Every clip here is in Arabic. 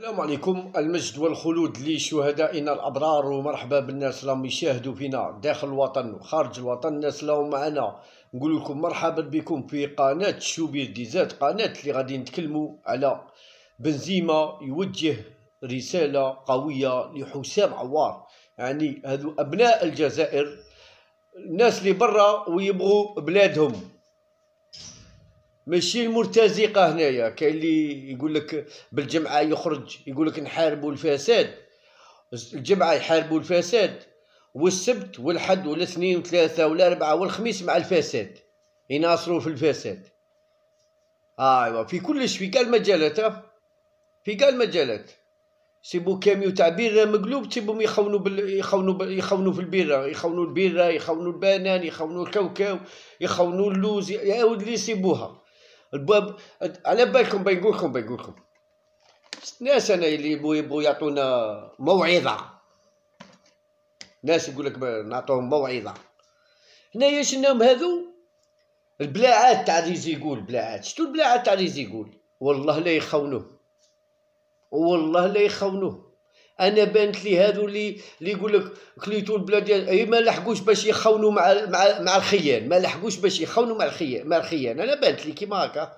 السلام عليكم. المجد والخلود لشهدائنا الأبرار ومرحبا بالناس اللي يشاهدوا فينا داخل الوطن وخارج الوطن. الناس اللي هم معنا نقول لكم مرحبا بكم في قناة شوبير ديزات قناة اللي غادي نتكلموا على بنزيما يوجه رسالة قوية لحسام عوار. يعني هذو أبناء الجزائر الناس اللي برا ويبغوا بلادهم. ماشي المرتزقة هنايا كاين اللي يقول لك بالجمعة يخرج يقول لك نحاربوا الفساد الجمعة يحاربوا الفساد والسبت والحد والاثنين وثلاثة والأربعة والخميس مع الفساد يناصروا في الفساد آيوا في كلش في كاع المجالات في كاع المجالات. سيبو كاميو تاع بيرة مقلوب تسيبهم يخونوا بال... يخونوا بال... يخونوا في البيرة. يخونوا البيرة يخونوا البنان يخونوا الكاوكاو يخونوا اللوز يا ولدي سيبوها الباب على بالكم بنقول لكم بنقول لكم ناس أنا اللي يبغوا يبغوا يعطونا موعظة. ناس يقول لك نعطوهم موعظة. هنايا شناهم هذو؟ البلاعات تاع يقول بلاعات. شتو البلاعات تاع يقول؟ والله لا يخونوه. والله لا يخونوه. أنا بانت لي هذو اللي اللي يقول لك كليتو البلاد أي ما لحقوش باش يخونوا مع مع مع الخيان. ما لحقوش باش يخونوا مع الخيان مع الخيان. أنا بانت لي كيما هكا.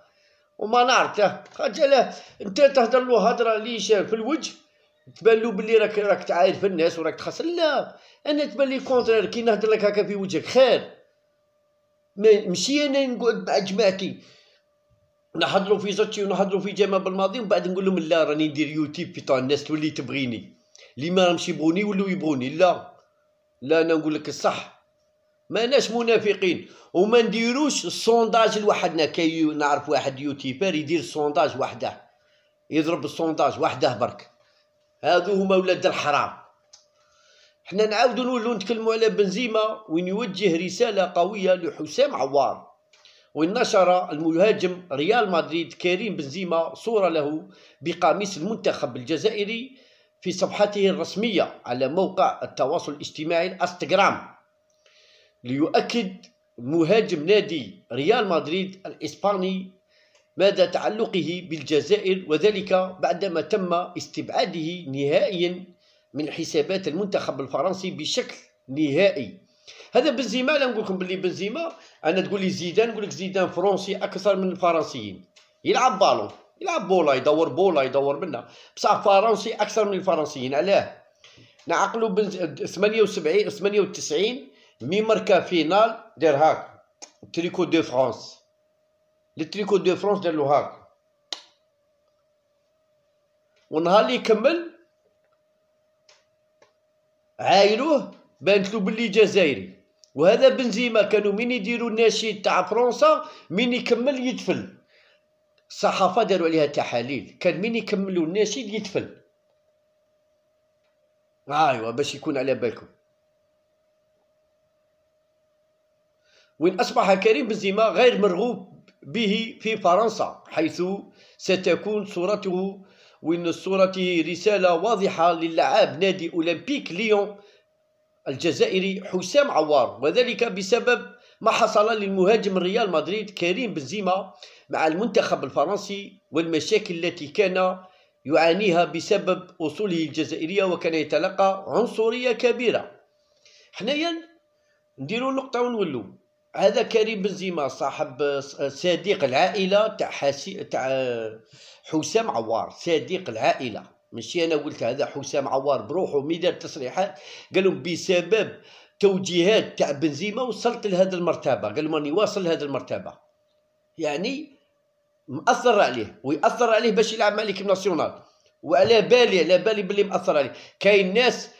وما نعرف خاطر أنت تهضر له هضرة ليش في الوجه تبان له باللي راك راك تعاير في الناس وراك تخسر. لا. أنا تبان لي كونترير كي نهضر لك هكا في وجهك خير. ماشي أنا نقعد مع جماعتي. نحضروا في زوجتي ونحضروا في جامع بالماضي ومن بعد نقول لهم لا راني ندير يوتيوب في طون الناس تولي تبغيني. اللي ما راهمش يبغوني ولاو يبغوني. لا. لا أنا نقول لك الصح ما ناش منافقين. وما نديروش ال sondage لوحدنا كي نعرف واحد يوتيوبر يدير sondage وحده. يضرب ال sondage وحده برك. هذو هما ولاد الحرام. حنا نعاودو نولو نتكلمو على بنزيما وين يوجه رسالة قوية لحسام عوار. ونشر المهاجم ريال مدريد كريم بنزيما صورة له بقميص المنتخب الجزائري في صفحته الرسمية على موقع التواصل الاجتماعي الانستغرام. ليؤكد مهاجم نادي ريال مدريد الإسباني مدى تعلقه بالجزائر وذلك بعدما تم استبعاده نهائيا من حسابات المنتخب الفرنسي بشكل نهائي. هذا بنزيما لا نقول لكم باللي بنزيما. أنا تقول لي زيدان نقول لك زيدان فرنسي أكثر من الفرنسيين. يلعب بالون يلعب بولا يدور بولا يدور منا. بصح فرنسي أكثر من الفرنسيين. علاه. نعقلوا بن 78 98 mais marqua finale دار هاك. tricot de France. ال tricot de France دار له هاك. ونهار اللي يكمل عايروه بانت له باللي جزائري. وهذا بنزيما كانوا من يديروا الناشيد تاع فرنسا؟ من يكمل يتفل الصحافة داروا عليها تحاليل. كان من يكملوا الناشيد يتفل أيوا باش يكون على بالكم. وين أصبح كريم بنزيما غير مرغوب به في فرنسا حيث ستكون صورته وإن صورته رسالة واضحة للعاب نادي أولمبيك ليون الجزائري حسام عوار وذلك بسبب ما حصل للمهاجم ريال مدريد كريم بنزيما مع المنتخب الفرنسي والمشاكل التي كان يعانيها بسبب وصوله الجزائرية وكان يتلقى عنصرية كبيرة. حنايا نديرو نقطة ونولو. هذا كريم بنزيما صاحب صديق العائلة تاع تاع حسام عوار صديق العائلة. ماشي أنا قلت هذا حسام عوار بروحه مي دار تصريحات قال لهم بسبب توجيهات تاع بنزيما وصلت لهذه المرتبة قال لهم راني واصل لهذه المرتبة. يعني مأثر عليه ويأثر عليه باش يلعب مع ليكيب ناسيونال. وعلى بالي على بالي باللي مأثر عليه. كاين ناس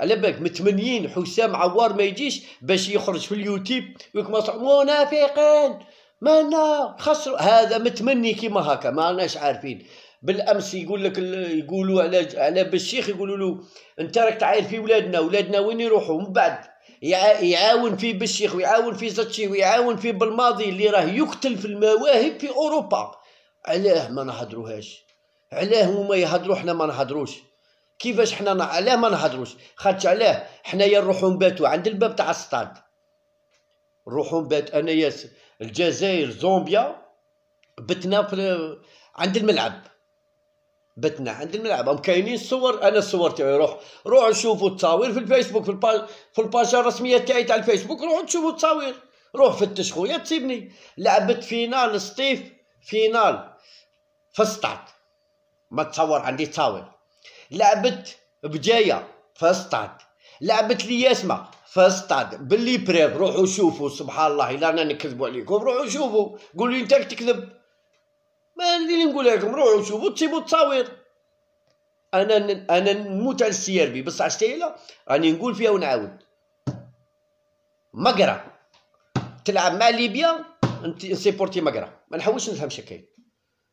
على بالك متمنيين حسام عوار ما يجيش باش يخرج في اليوتيوب لك منافقين مالنا خسروا هذا متمني كيما هكا ما عارفين. بالأمس يقول لك يقولوا على على بالشيخ يقولوا له أنت راك تعاير في ولادنا ولادنا وين يروحوا؟ من بعد. يعاون في بالشيخ ويعاون في زتشي ويعاون في بالماضي اللي راه يقتل في المواهب في أوروبا. علاه ما نهضروهاش. علاه هما يهضروا حنا ما نهضروش. كيفاش حنا علاه ما نهضروش؟ خاطر علاه حنايا نروحوا نباتوا عند الباب تاع السطاد نروحوا نبات أنايا الجزائر زومبيا بتنا عند الملعب. بتنا. عند الملعب هم كاينين الصور أنا الصور تاعي روح روحوا شوفوا التصاوير في الفيسبوك في الباج في الباجه الرسمية تاعي تاع الفيسبوك. روحوا تشوفوا التصاوير. روح فتش خويا تصيبني لعبت فينال سطيف فينال فسطعت ما تصور عندي تصاوير. لعبت بجاية فسطعت لعبت لي ياسمة فسطعت باللي بريف روحوا شوفوا سبحان الله الا أنا نكذبوا عليكم. روحوا شوفوا. قولوا لي أنت تكذب؟ ما اللي نقول لكم روحوا شوفوا تصيبوا التصاوير. أنا أنا نموت على ال CRB بصح عشتي راني نقول فيها ونعاود. مقرا تلعب مع ليبيا أنت supporter مقرا ما نحوش نفهم شكاين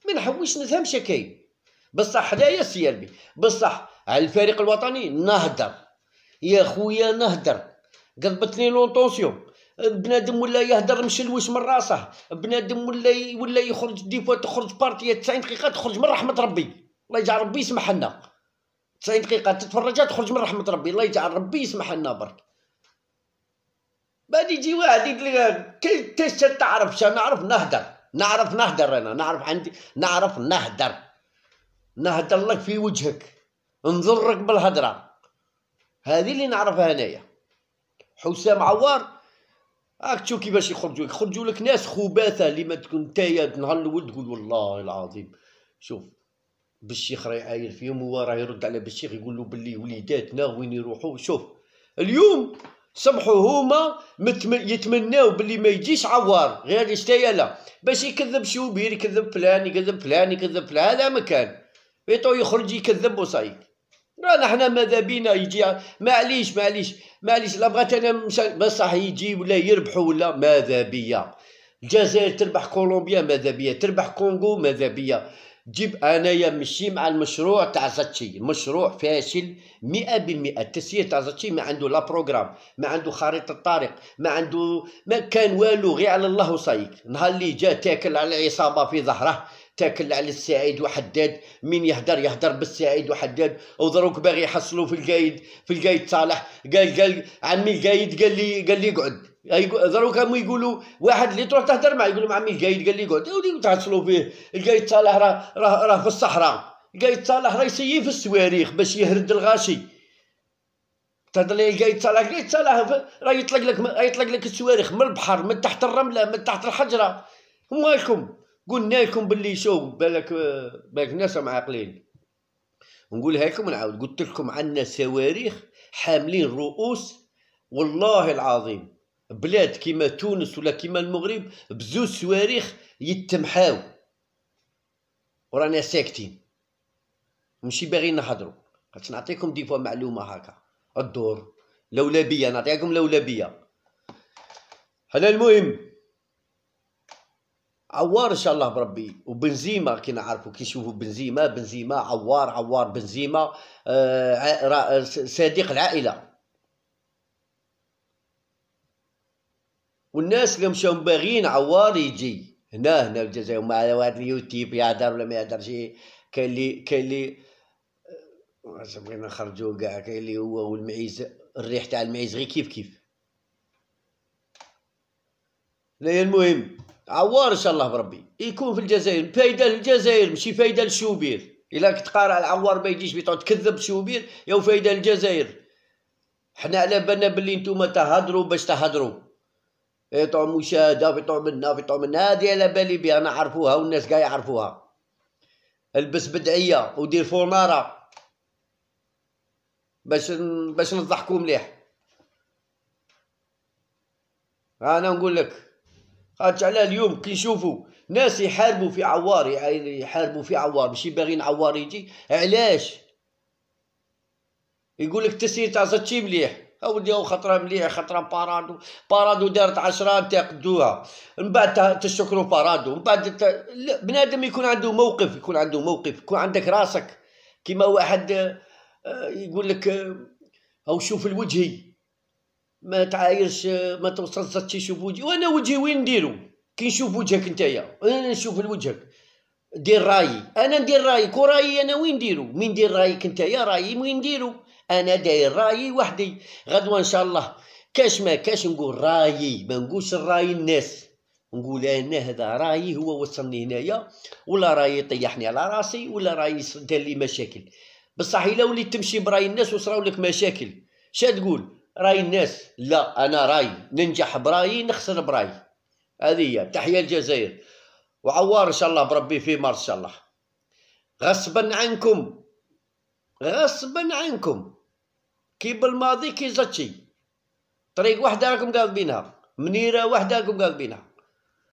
ما نحوش نفهم شكاين بصح حدايا ال CRB. بصح على الفريق الوطني نهدر. يا خويا نهدر. قلبتني l'intention بنادم ولا يهدر مشلوش من راسه. بنادم ولا ولا يخرج ديفوا تخرج بارتيه 90 دقيقة تخرج من رحمة ربي. الله يجعل ربي يسمح لنا. 90 دقيقة تتفرج تخرج من رحمة ربي. الله يجعل ربي يسمح لنا برك. بعد يجي واحد يقول لك تعرف نعرف نهدر. نعرف نهدر أنا. نعرف عندي نعرف نهدر. نهدر لك في وجهك. نضرك بالهدرة. هذه اللي نعرفها انايا حسام عوار راك تشوف كيفاش يخرجوا. يخرجوا لك ناس خباثة اللي ما تكون نتايا نهار الأول تقول والله العظيم. شوف بالشيخ راه يعاير فيهم هو راه يرد على بالشيخ يقول له باللي وليداتنا وين يروحوا. شوف اليوم سمحوا هما يتمناو باللي ما يجيش عوار غير يشتايا لا باش يكذب شوبير يكذب فلان يكذب فلان يكذب فلان هذا مكان. بيتو يخرج يكذب وصايك رانا حنا ماذا بينا يجي معليش معليش معليش لا بغيت أنا بصح يجي ولا يربحوا ولا ماذا بيا الجزائر تربح كولومبيا ماذا بيا تربح كونغو ماذا بيا جيب أنايا مشي مع المشروع تاع زاتشي مشروع فاشل مئة بالمئة. التسيير تاع زاتشي ما عنده لا programme ما عنده خريطة الطريق ما عنده ما كان والو غير على الله وصايك. نهار اللي جا تاكل على العصابة في ظهره تاكل على السعيد وحداد من يهدر يهدر بالسعيد وحداد ودروك باغي يحصلوا في القايد في القايد صالح. قال قال عمي القايد قال لي قال لي اقعد دروك هم يقولوا واحد اللي تروح تهدر معاه يقولوا عمي القايد قال لي اقعد ودي تحصلوا فيه. القايد صالح راه راه راه في الصحراء. القايد صالح راه يسيف السواريخ باش يهرد الغاشي. تهضر لي القايد صالح؟ القايد صالح راه يطلق لك يطلق لك السواريخ من البحر من تحت الرملة من تحت الحجرة. مالكم؟ قلنا لكم باللي شو بالك بالك الناس معاقلين نقولها لكم ونعاود قلت لكم عندنا صواريخ حاملين رؤوس والله العظيم. بلاد كيما تونس ولا كيما المغرب بزوج صواريخ يتمحاو. ورانا ساكتين. ماشي باغيين نهضروا. قلت نعطيكم des fois معلومة هكا. الدور. الاولويه نعطيكم الاولويه هذا المهم. عوار إن شاء الله بربي. وبنزيما كي نعرفوا كي نشوفوا بنزيما. بنزيما عوار عوار بنزيما. آه صديق العائلة. والناس اللي مشاو باغيين عوار يجي. هنا هنا الجزائر. مع واحد اليوتيوب يهدر ولا ما يهدرش كاين اللي كاين اللي آه، بغينا نخرجوا كاع؟ كاين اللي هو والمعيز الريح تاع المعيز غير كيف كيف. لا المهم. عوار إن شاء الله بربي. يكون في الجزائر. فايدة للجزائر ماشي فايدة للشوبير إلا كنت قارع العوار ما يجيش بتقعد تكذب شوبير يا فايدة للجزائر. حنا على بالنا باللي نتوما تهضروا باش تهضروا يطعم مشاهدة بيطعم منا بيطعم منا هذه على بالي بها نعرفوها والناس كاع يعرفوها. البس بدعية ودير فونارة. باش باش نضحكوا مليح. أنا نقول لك خاطش على اليوم كي نشوفوا ناس يحاربوا في عوار يحاربوا في عوار ماشي باغيين عوار يجي علاش؟ يقول لك التسيير تاع زاتشي مليح اودي أو خطرة مليح خطرة بارادو بارادو دارت عشرة تاخدوها من بعد تشكروا بارادو من بعد ت... بنادم يكون عنده موقف يكون عنده موقف يكون عندك راسك. كيما واحد آه، يقول لك آه، أو شوف الوجهي. ما تعايرش ما توصلش تشوف وجهي وأنا وجهي وين نديرو؟ كي نشوف وجهك نتايا أنا نشوف الوجهك. دير رأيي. أنا ندير رأيك ورأيي أنا وين نديرو؟ مين دير رأيك نتايا رأيي وين نديرو؟ أنا داير رأيي وحدي. غدوة إن شاء الله. كاش ما كاش نقول رأيي ما نقولش رأي الناس. نقول أنا هذا رأيي هو وصلني هنايا ولا رأيي طيحني على راسي ولا رأيي دار لي مشاكل. بصح إلا وليت تمشي برأي الناس وصراو لك مشاكل. شا تقول؟ راي الناس. لا أنا راي. ننجح برايي نخسر برايي. هذه هي. تحية الجزائر. وعوار إن شاء الله بربي في مارس إن شاء الله. غصبا عنكم. غصبا عنكم. كي بالماضي كي زتشي طريق واحدة راكم قاضبينها منيرة واحدة راكم قاضبينها